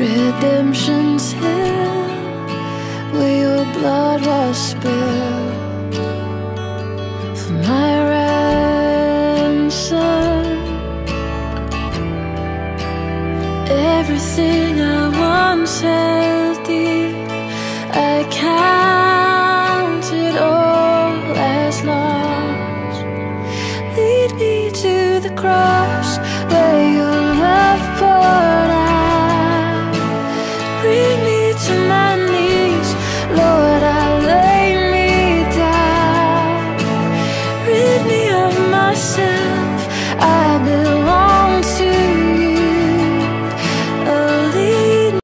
Redemption's hill Where your blood was spilled For my ransom. Everything I once held dear I count it all as lost. Lead me to the cross. to my knees. Lord, I lay me down. Rid me of